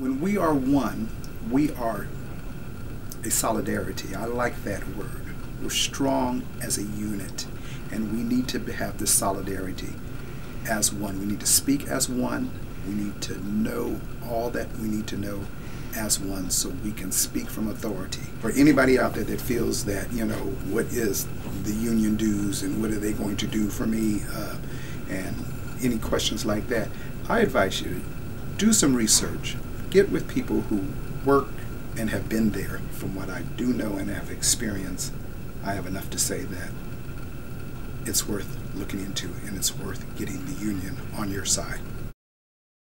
when we are one, we are a solidarity. I like that word. We're strong as a unit, and we need to have this solidarity as one. We need to speak as one. We need to know all that we need to know as one so we can speak from authority. For anybody out there that feels that, you know, what is the union dues and what are they going to do for me uh, and any questions like that, I advise you do some research. Get with people who work and have been there. From what I do know and have experienced, I have enough to say that it's worth looking into and it's worth getting the union on your side.